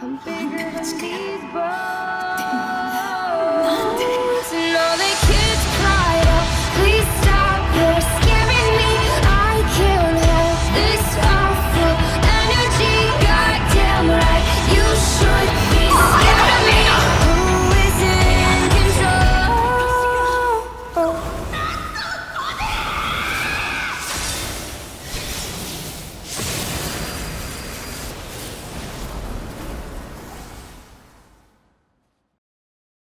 I'm bigger than these bars.